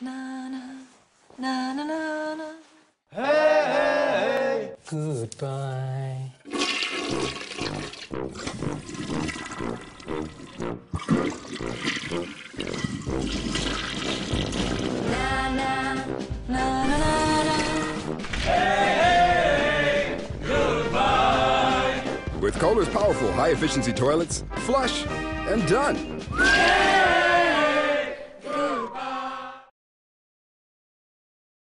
Na na na na na na. Goodbye. Na na na na na na. With Kohler's powerful high efficiency toilets, flush and done.